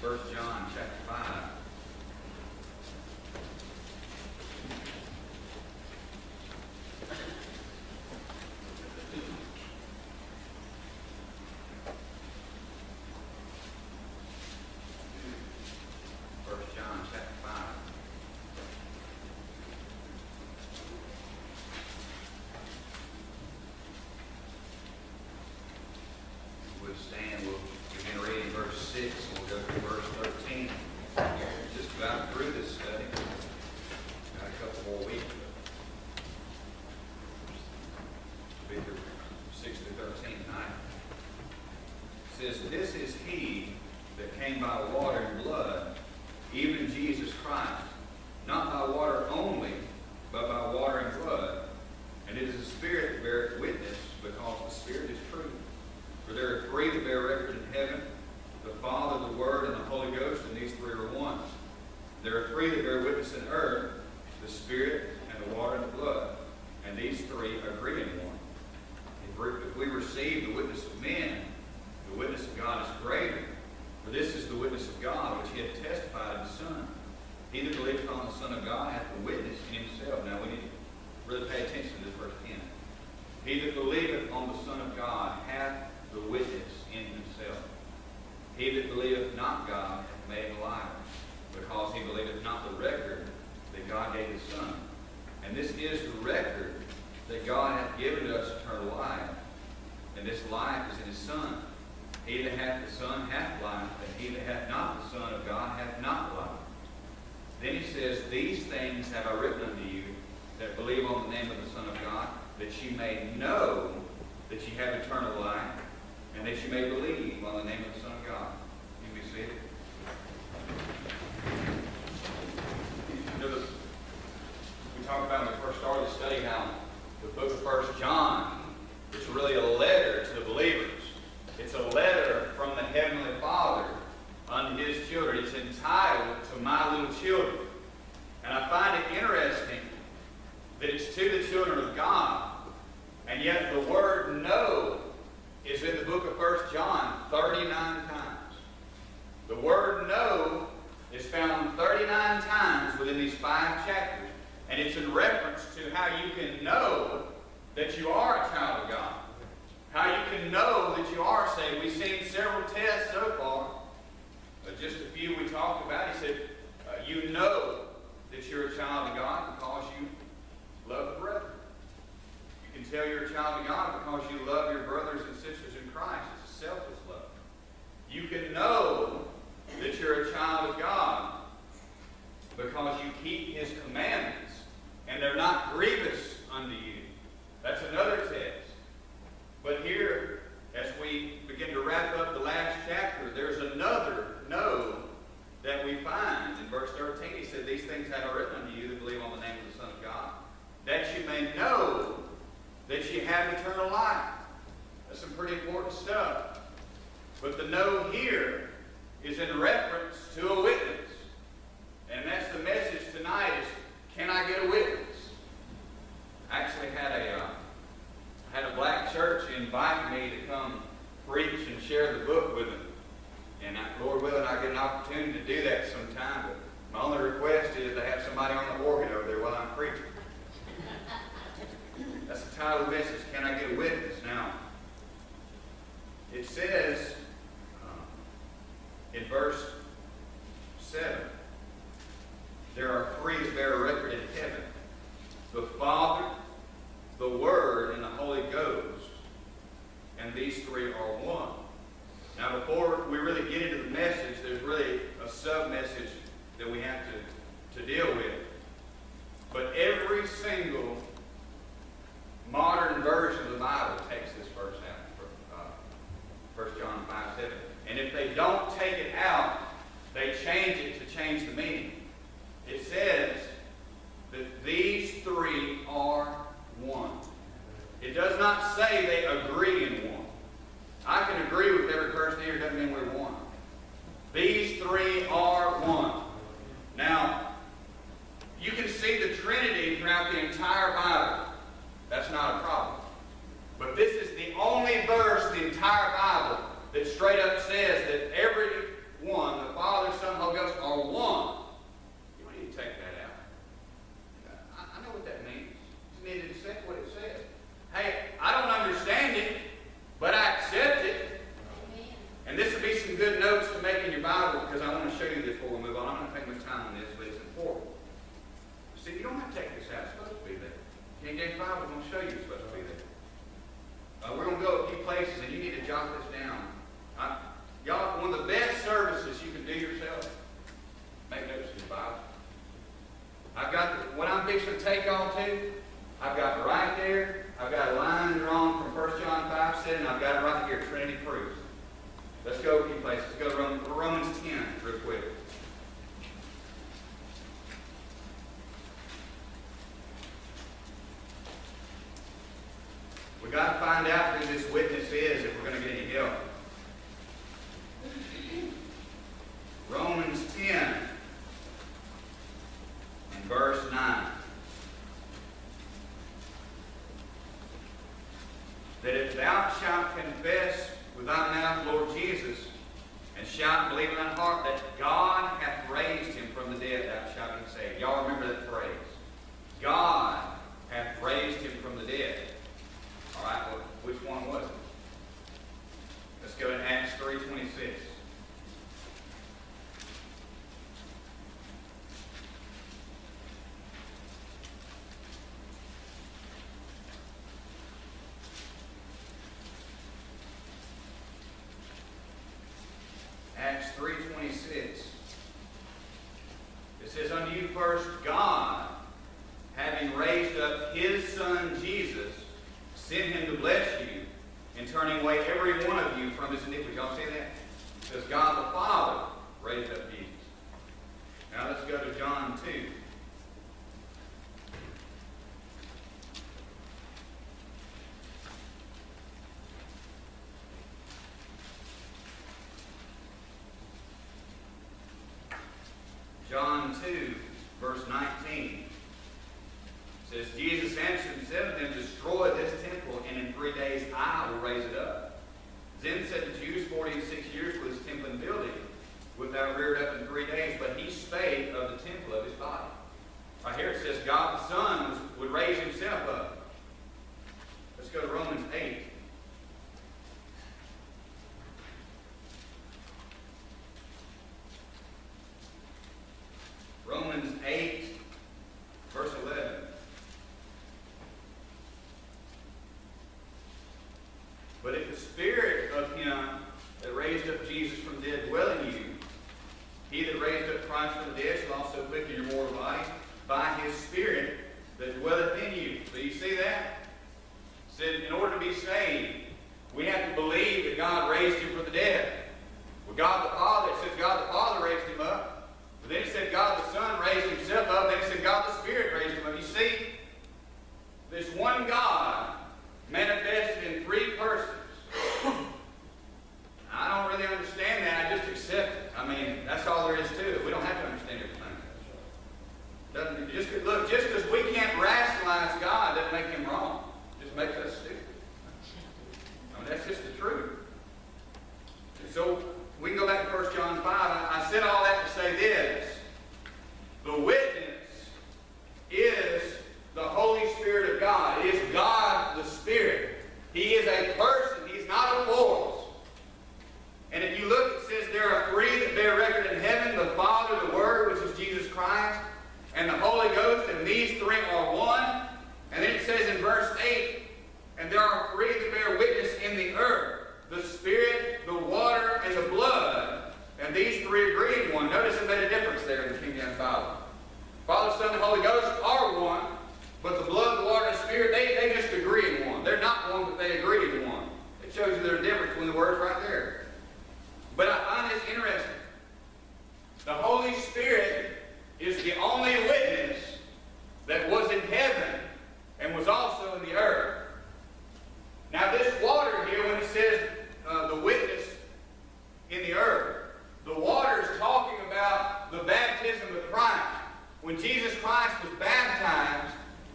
First John chapter 5. First John chapter 5. We'll stand, we'll begin reading verse 6, and we'll go through verse 13. Just about through this study. Got a couple more weeks. Be through 6 through 13 tonight. It says, This is he that came by water and blood, even Jesus Christ, not by water only, but by water and blood. And it is the Spirit that beareth witness, because the Spirit is true. For there are three that bear record in heaven, the Father, the Word, and the Holy Ghost, and these three are one. There are three that bear witness in earth, the Spirit, and the water, and the blood. And these three agree in one. If we- If we receive the witness of men, the witness of God is greater. For this is the witness of God, which he hath testified of the Son. He that believeth on the Son of God hath the witness in himself. Now we need to really pay attention to this verse 10. He that believeth on the Son of God hath the witness in himself. He that believeth not God hath made a liar, because he believeth not the record that God gave his Son. And this is the record that God hath given us eternal life, and this life is in his Son. He that hath the Son hath life, and he that hath not the Son of God hath not life. Then he says, These things have I written unto you that believe on the name of the Son of God, that ye may know that ye have eternal life, and that ye may believe on the name of the Son of God. You may see it. You we talked about when we first started the study how the book of First John is really a letter to the believers. It's a letter from the Heavenly Father unto His children. It's entitled To My Little Children. And I find it interesting that it's to the children of God, and yet the word know is in the book of First John 39 times. The word know is found 39 times within these five chapters, and it's in reference to how you can know that you are a child of God. Know that you are saved. We've seen several tests so far. Uh, just a few we talked about. He said, uh, you know that you're a child of God because you love the brethren. You can tell you're a child of God because you love your brothers and sisters in Christ. It's a selfless love. You can know that you're a child of God because you keep His commandments and they're not grievous unto you. That's another test. But here, as we begin to wrap up the last chapter, there's another know that we find. In verse 13, he said, These things have I written unto you that believe on the name of the Son of God, that you may know that you have eternal life. That's some pretty important stuff. But the know here is in reference to a witness. And that's the message tonight is, can I get a witness? I actually had a, uh, had a black church invite me to come preach and share the book with them. And I, Lord willing, I get an opportunity to do that sometime. But my only request is to have somebody on the organ over there while I'm preaching. That's the title of this message. Can I get a witness? Now, it says uh, in verse 7 there are three that bear record in heaven the Father, the Word, and the Holy Ghost. And these three are one. Now, before we really get into the message, there's really a sub message that we have to, to deal with. But every single modern version of the Bible takes this verse out. Uh, 1 John 5 7. And if they don't take it out, they change it to change the meaning. It says that these three are one. It does not say they agree in one. I can agree with every person here, doesn't mean we're one. These three are one. Now, you can see the Trinity throughout the entire Bible. That's not a problem. that if thou shalt confess with thy mouth Lord Jesus, and shalt believe in thine heart that God hath raised him from the dead, thou shalt be saved. Y'all remember that phrase. God 2, verse 19. says, Jesus answered and said to them, Destroy this temple, and in three days I will raise it up. Then said the Jews, Forty six years was this temple and building, without reared up in three days, but he spake of the temple of his body. Right here it says, God the Son would raise himself up. Let's go to Romans 8.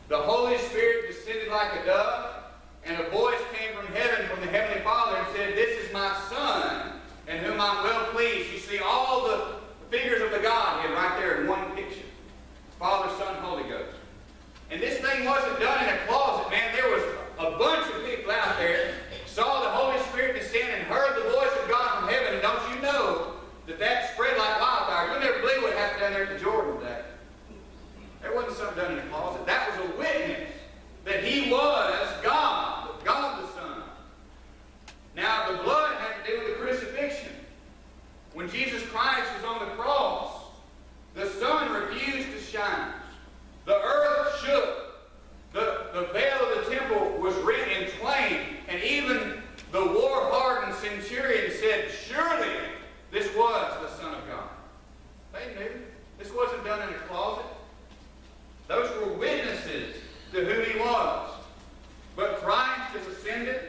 The Holy Spirit descended like a dove, and a voice came from heaven from the Heavenly Father and said, This is my Son, in whom I'm well pleased. You see all the figures of the Godhead right there in one picture. Father, Son, Holy Ghost. And this thing wasn't done in a closet, man. There was a bunch of people out there saw the Holy Spirit descend and heard the voice of God from heaven. And don't you know that that spread like wildfire? You never believe what happened down there in Jordan something done in the closet. That was a witness that he was God, God the Son. Now, the blood had to do with the crucifixion. When Jesus Christ was on the cross, the sun refused to shine. The earth shook. The, the veil of the temple was rent in twain. And even the war-hardened centurion said, Surely this was the Son of God. They knew. This wasn't done in a closet. Those were witnesses to who he was. But Christ has ascended.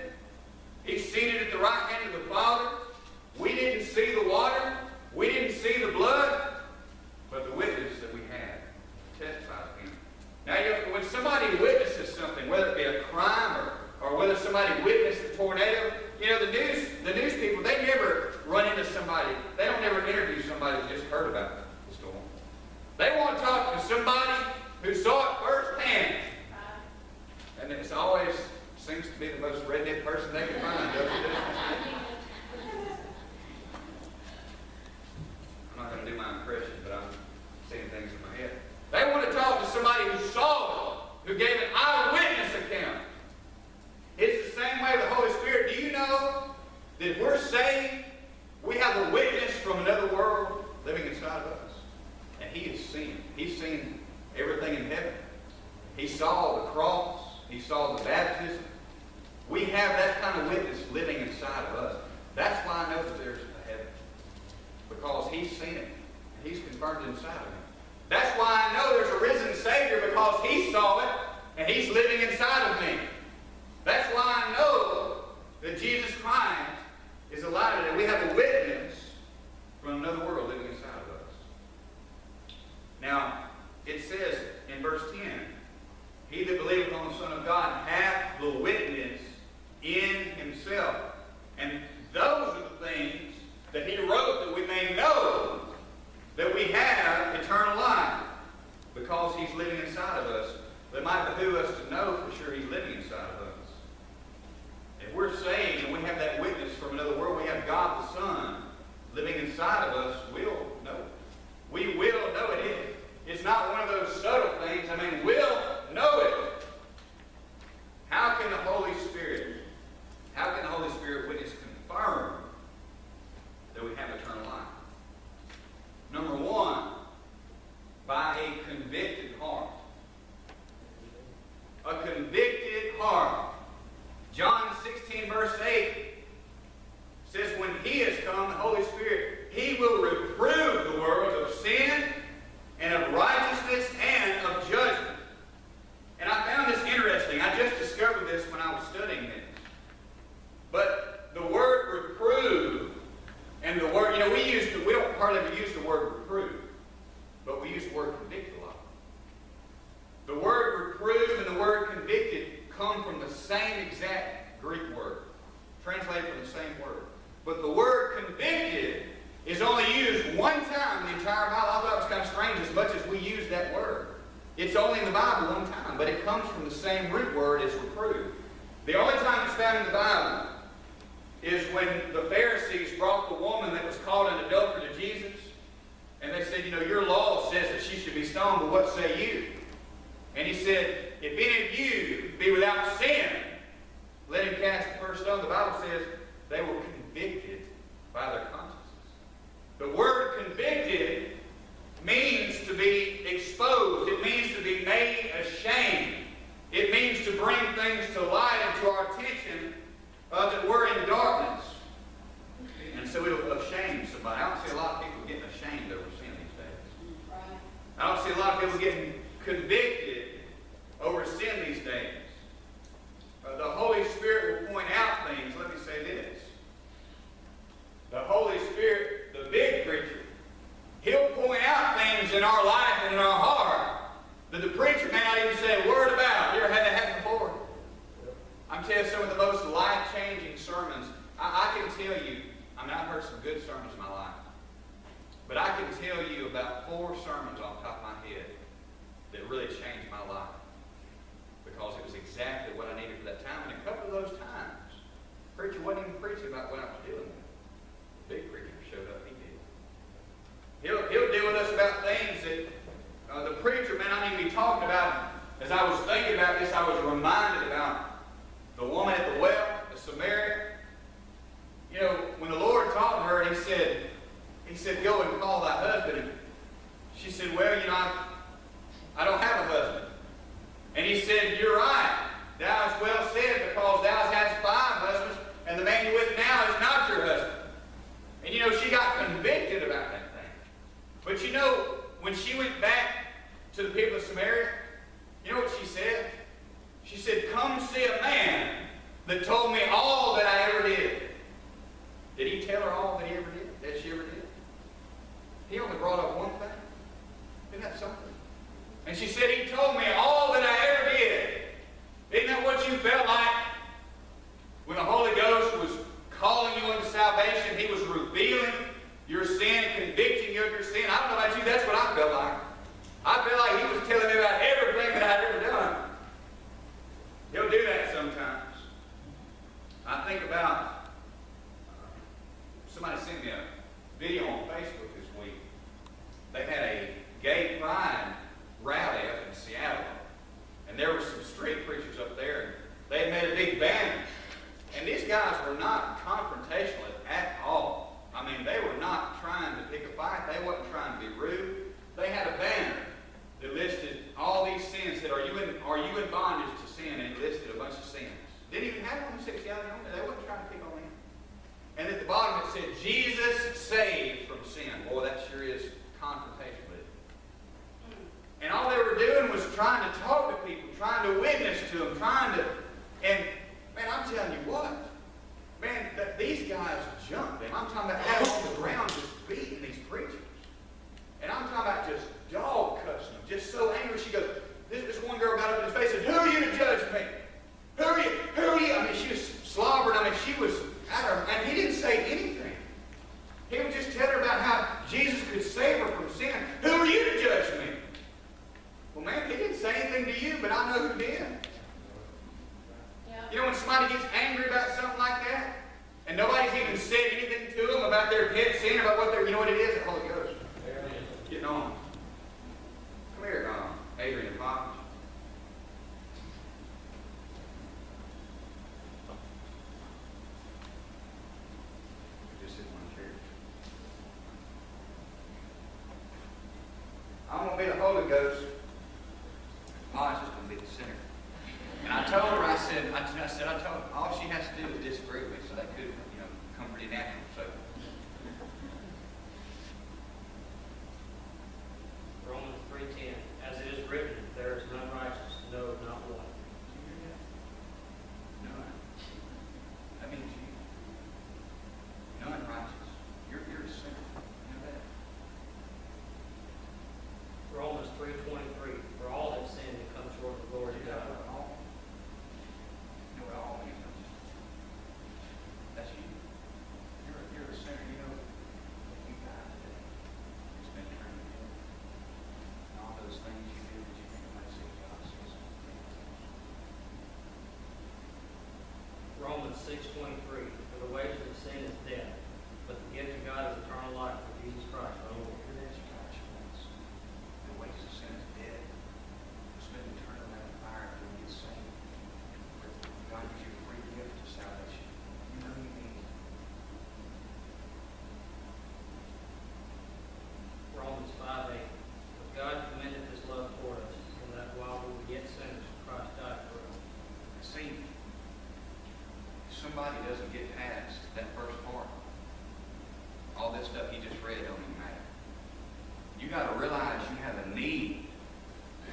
He's seated at the right hand of the Father. We didn't see the water. We didn't see the blood. But the witness that we had testifies of him. Now, you, when somebody witnesses something, whether it be a crime or, or whether somebody witnessed the tornado, you know, the news, the news people, they never run into somebody. They don't ever interview somebody who just heard about the storm. They want to talk to somebody who saw it firsthand. And it always seems to be the most redneck person they can find, doesn't it? I'm not going to do my impression, but I'm seeing things in my head. They want to talk to somebody who saw it, who gave an eyewitness account. It's the same way with the Holy Spirit. Do you know that if we're saved, we have a witness from another world living inside of us? And He has seen. He's seen everything in heaven. He saw the cross. He saw the baptism. We have that kind of witness living inside of us. That's why I know that there's a heaven. Because He's seen it. And He's confirmed it inside of me. That's why I know there's a risen Savior because He saw it and He's living inside of me. That's why I know that Jesus Christ is alive and we have a witness from another world living inside of us. Now, it says in verse 10, He that believeth on the Son of God hath the witness in himself. And those are the things that he wrote that we may know that we have eternal life because he's living inside of us. But it might behoove us to know for sure he's living inside of us. If we're saved and we have that witness from another world, we have God the Son living inside of us, we'll know it. We will know it. It's not one of those subtle things. I mean, we'll know it. How can the Holy Spirit, how can the Holy Spirit witness confirm that we have eternal life? Number one, by a convicted heart. A convicted heart. John 16, verse 8 says, When He has come, the Holy Spirit, He will reprove the world of sin and of righteousness and of judgment. And I found this interesting. I just discovered this when I was studying this. But the word reprove and the word, you know, we use the, we don't hardly ever use the word reprove, but we use the word convict a lot. The word reprove and the word convicted come from the same exact Greek word, translated from the same word. But the word convicted is only used one time in the entire Bible. I thought it was kind of strange as much as we use that word. It's only in the Bible one time, but it comes from the same root word as reprove. The only time it's found in the Bible is when the Pharisees brought the woman that was caught in adultery to Jesus, and they said, you know, your law says that she should be stoned, but what say you? And he said, if any of you be without sin, let him cast the first stone. The Bible says they were convicted by their consciences. The word convicted means to be exposed. It means to be made ashamed. It means to bring things to light and to our attention uh, that we're in darkness. And so it'll shame somebody. I don't see a lot of people getting ashamed over. I don't see a lot of people getting convicted over sin these days. Uh, the Holy Spirit will point out things. Let me say this. The Holy Spirit, the big preacher, he'll point out things in our life and in our heart that the preacher may not even say a word about. You ever had that happen before? I'm telling you some of the most life-changing sermons. I, I can tell you, I mean, I've heard some good sermons in my life. But I can tell you about four sermons guys jumped them. I'm talking about out on the ground just beating these preachers. And I'm talking about just dog cussing them, just so angry. She goes, this, this one girl got up in his face and said, Who are you to judge me? Who are you? Who are you? I mean, she was slobbering. I mean, she was at her. And he didn't say anything. He was just telling her about how Jesus could save her from sin. Who are you to judge me? Well, man, he didn't say anything to you, but I know who did. Yeah. You know when somebody gets angry about something like that, and nobody's even said anything to them about their pet sin, about what they're, you know what it is? The Holy Ghost. Getting on. Come here, um, Adrian and Pop. Just sit in one chair. I'm going to be the Holy Ghost. Ma's just going to be the sinner. And I told her, I said, I, I said, I told her, all she has to do is disagree with me, so that could, you know, come pretty natural. So Romans three ten, as it is written, there is none righteous, no, not one. None. That means you. None righteous. You're, you're a sinner. You know that? Romans three twenty-three, for all have sinned and come short of the glory of You know God. what all? You know what all means? That's you. You're, a- you're a sinner. You know, you died today. You spent eternity in hell. And all those things you do that you think might save God says. Romans six twenty-three, for the wages of sin is death, but the gift of God is eternal life through Jesus Christ our Lord. Here it is, God, once. The wages of sin is dead. You spend eternity in that fire until you get saved. God gives you a free gift of salvation. You know you need it. Romans five eight, but God commended his love toward us, in that while we were yet sinners, Christ died for us. See, if somebody doesn't get past that first part, all this stuff you just read don't even matter. You got to realize you have a need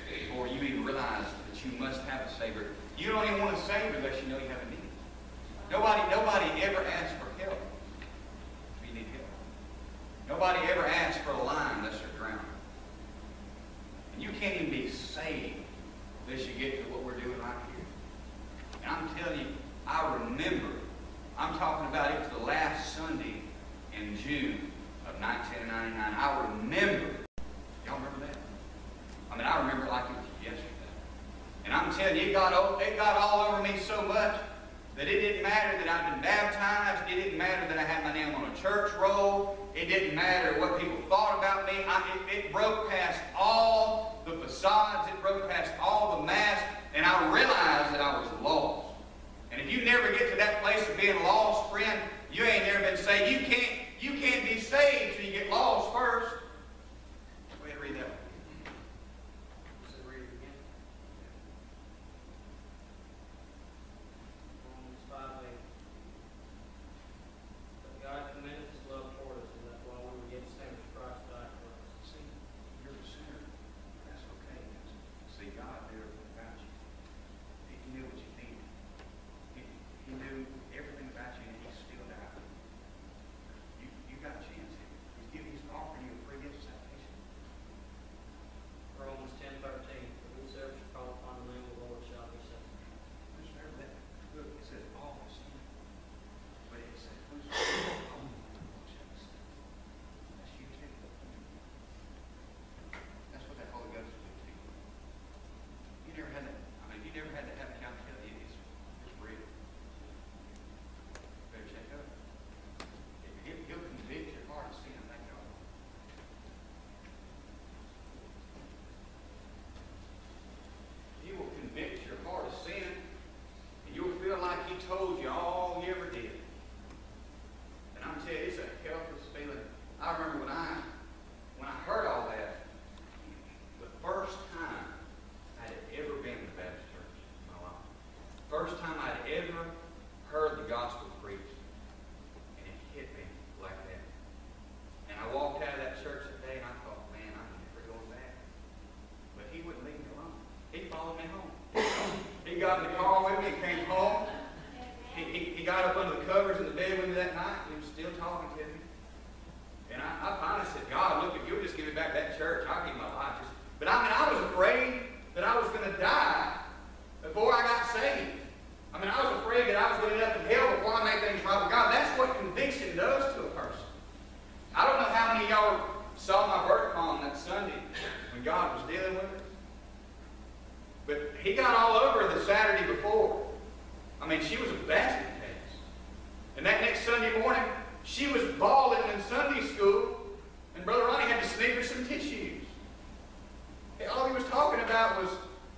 before you even realize that you must have a Savior. You don't even want a Savior unless you know you have a need. Nobody, nobody ever asks for help if you need help. Nobody ever asks for a line unless they're drowning. And you can't even be saved unless you get to what we're doing right here. And I'm telling you, I remember, I'm talking about it was the last Sunday in June of 1999. I remember, y'all remember that? I mean, I remember like it was yesterday. And I'm telling you, it got, it got all over me so much that it didn't matter that I'd been baptized. It didn't matter that I had my name on a church roll. It didn't matter what people thought about me. I, it, it broke past all the facades. It broke past all the masks. And if you never get to that place of being lost, friend, you ain't never been saved. You can't, you can't be saved till you get lost first. you ever had that got in the car with me and came home. He, he, he got up under the covers in the bed with me that night. And he was still talking to me. And I, I finally said, God, look, if you'll just give me back that church, I'll give my life. Just, but I mean, I was afraid that I was going to die before I got saved. I mean, I was afraid that I was going to end up in hell before I made things right with God. That's what conviction does to a person. I don't know how many of y'all saw my birth palm that Sunday when God was dealing with us. But he got all over the Saturday before. I mean, she was a basket case. And that next Sunday morning, she was bawling in Sunday school, and Brother Ronnie had to sneak her some tissues. All he was talking about was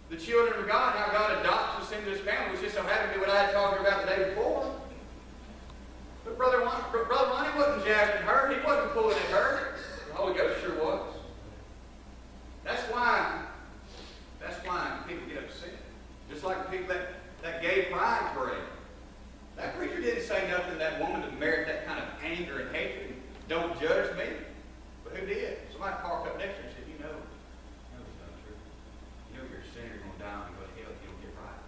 the children of God, how God adopts us into his family, which just so happened to be what I had talked about the day before. But Brother Ronnie, Brother Ronnie wasn't jabbing her. He wasn't pulling at her. The Holy Ghost sure was. That's why, that's why people get upset. Just like people that, that gay pride parade. That preacher didn't say nothing to that woman to merit that kind of anger and hatred. Don't judge me. But who did? Somebody parked up next to her and said, you know, you know it's not true. You know you're a sinner, you're going to die and go to hell if you don't get right.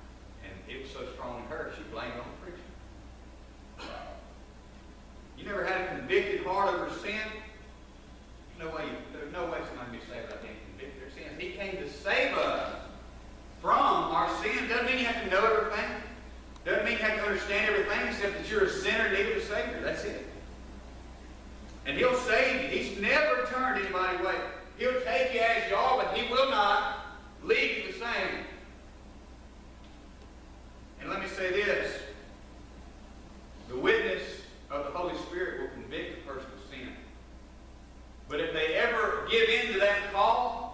And it was so strong in her, she blamed it on the preacher. You never had a convicted heart over sin? No way, there's no way somebody can be saved without being convicted of their sins. He came to save us from our sin. Doesn't mean you have to know everything. Doesn't mean you have to understand everything except that you're a sinner in need of a Savior. That's it. And He'll save you. He's never turned anybody away. He'll take you as you are, but He will not leave you the same. And let me say this. The witness of the Holy Spirit will convict a person of sin. But if they ever give in to that call,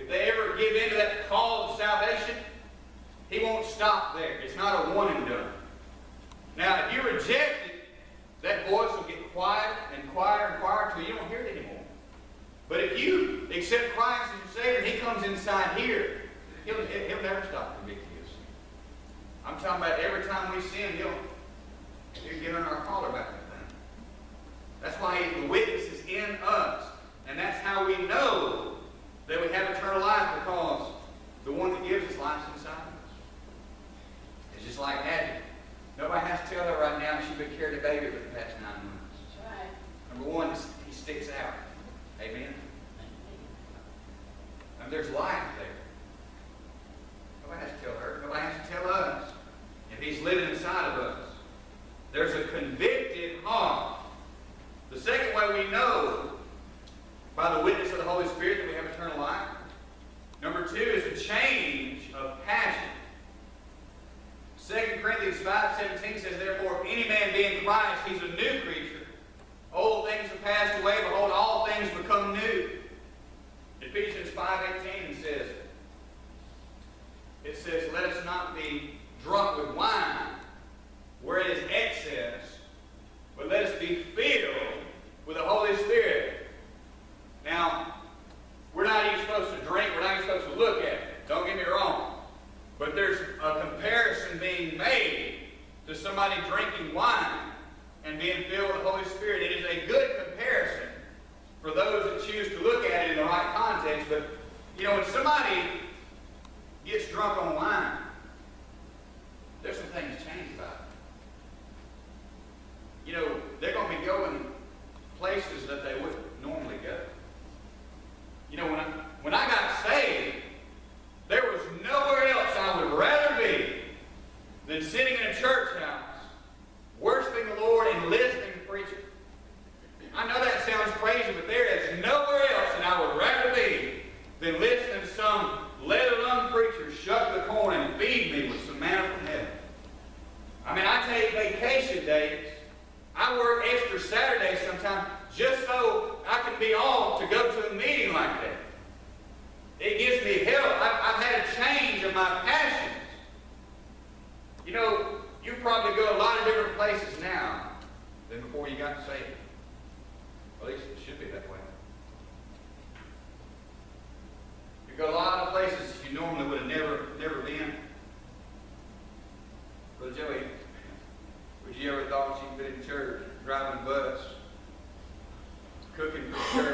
if they ever give in to that call of salvation, he won't stop there. It's not a one and done. Now, if you reject it, that voice will get quiet and quieter and quieter until you don't hear it anymore. But if you accept Christ as your Savior, He comes inside here, He'll, he'll never stop convicting us. I'm talking about every time we sin, He'll, he'll get on our collar about that thing. That's why the witness is in us. And that's how we know that we have eternal life because the one that gives us life is inside of us. It's just like Abby. Nobody has to tell her right now she's been carrying a baby for the past nine months. Right. Number one, he sticks out. Amen. And there's life there. Nobody has to tell her. Nobody has to tell us. If he's living inside of us. There's a convicted heart. The second way we know by the witness of the Holy Spirit that we have eternal life. Number two is a change of passion. 2 Corinthians 5.17 says, Therefore, if any man be in Christ, he's a new creature. Old things have passed away, behold, all things become new. Ephesians 5.18 says, it says, Let us not be drunk with wine, where it is excess, but let us be filled with the Holy Spirit. Now, we're not even supposed to drink, we're not even supposed to look at it. Don't get me wrong. But there's a comparison being made to somebody drinking wine and being filled with the Holy Spirit. It is a good comparison for those that choose to look at it in the right context. But, you know, when somebody gets drunk on wine, there's some things change about it. You know, they're going to be going places that they wouldn't normally go. You know, when I, when I got saved, there was nowhere else I would rather be than sitting in a church house, worshiping the Lord and listening to preaching. I know that sounds crazy, but there is nowhere else that I would rather be than listening to some let-alone preacher shut the corn and feed me with some manna from heaven. I mean, I take vacation days. I work extra Saturdays sometimes just so I can be off to go to a meeting like that. It gives me help. I've, I've had a change of my passions. You know, you probably go a lot of different places now than before you got saved. At least it should be that way. You go a lot of places you normally would have never, never been. Brother Joey, would you ever thought you'd been in church, driving a bus, cooking for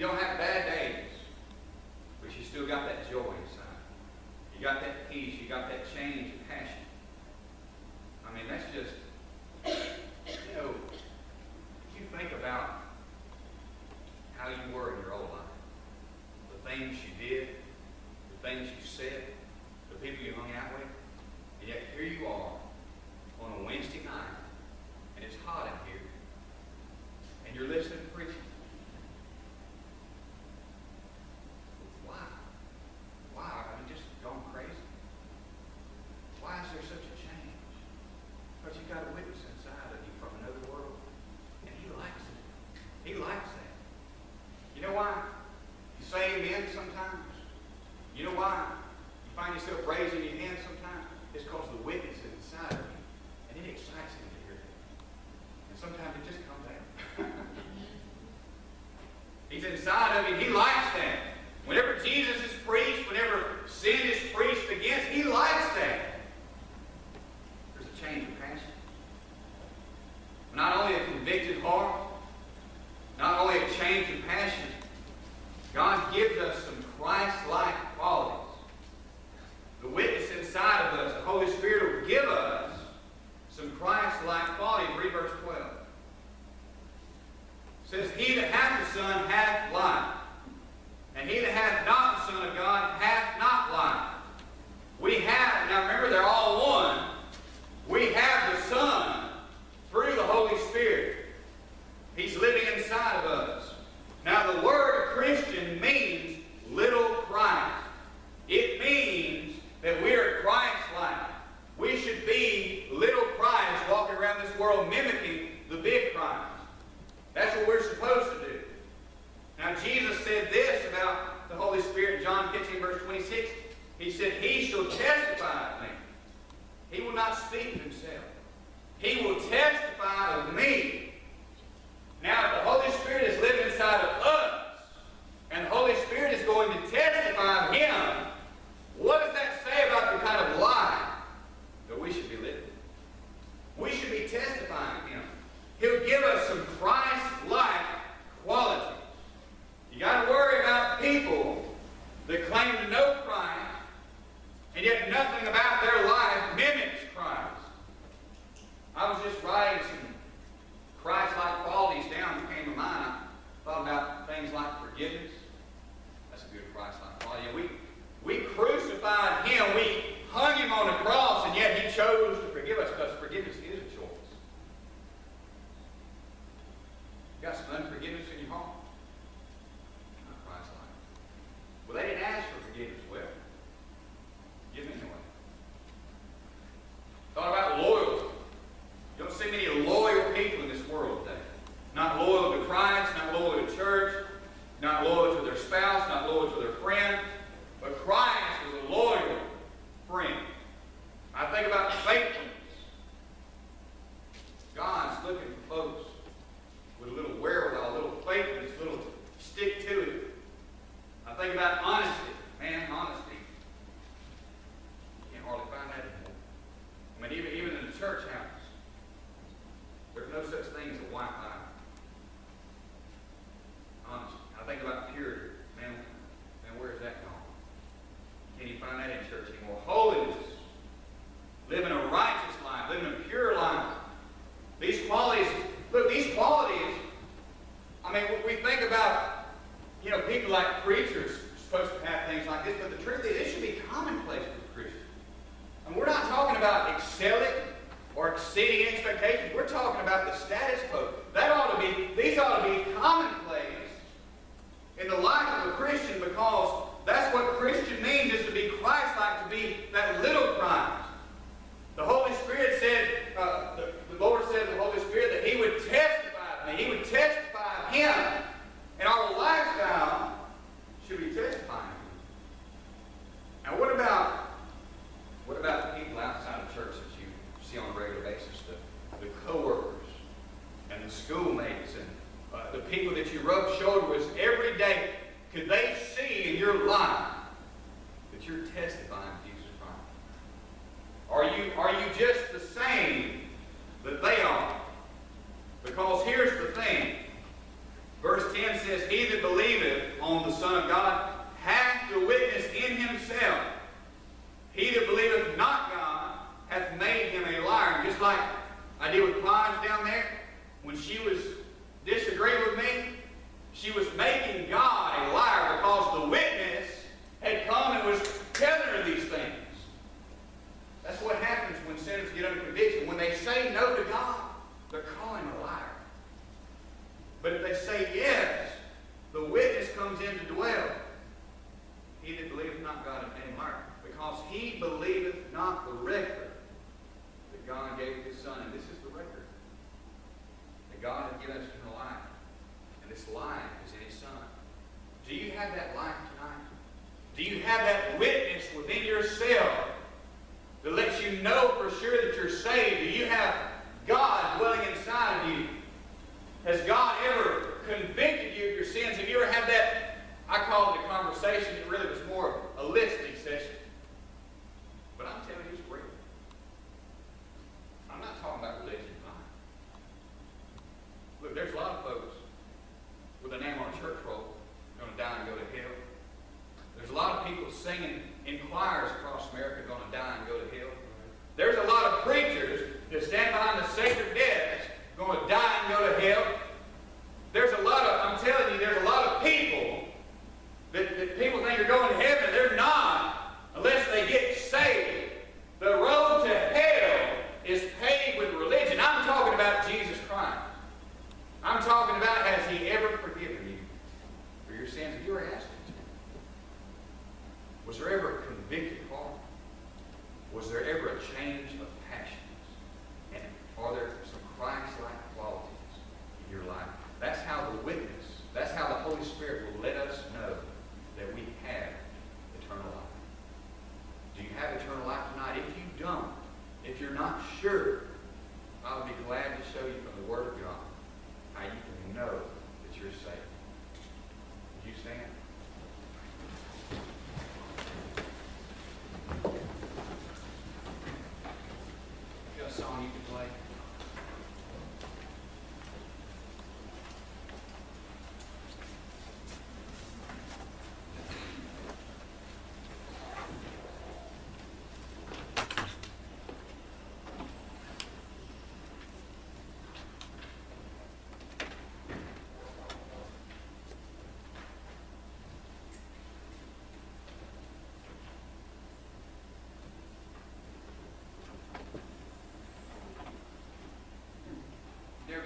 you don't have bad days, but you still got that joy inside. You got that peace. You got that change and compassion. such thing as a white lie. Honestly. I think about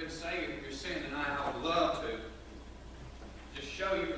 been saying, if you're I would love to just show you